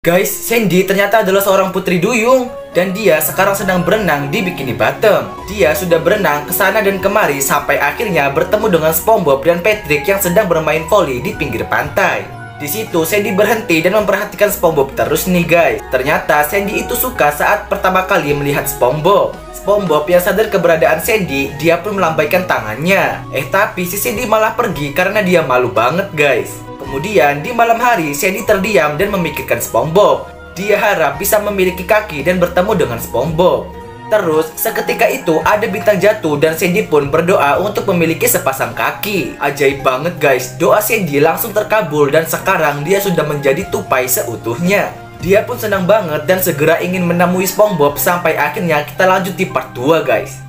Guys, Sandy ternyata adalah seorang putri duyung dan dia sekarang sedang berenang di Bikini Bottom. Dia sudah berenang ke sana dan kemari sampai akhirnya bertemu dengan SpongeBob dan Patrick yang sedang bermain volley di pinggir pantai. Di situ Sandy berhenti dan memperhatikan SpongeBob terus nih guys. Ternyata Sandy itu suka saat pertama kali melihat SpongeBob. SpongeBob yang sadar keberadaan Sandy, dia pun melambaikan tangannya. Eh tapi si Sandy malah pergi karena dia malu banget guys. Kemudian di malam hari Sandy terdiam dan memikirkan SpongeBob. Dia harap bisa memiliki kaki dan bertemu dengan SpongeBob. Terus, seketika itu ada bintang jatuh dan Sandy pun berdoa untuk memiliki sepasang kaki. Ajaib banget guys, doa Sandy langsung terkabul dan sekarang dia sudah menjadi tupai seutuhnya. Dia pun senang banget dan segera ingin menemui SpongeBob sampai akhirnya kita lanjut di part 2 guys.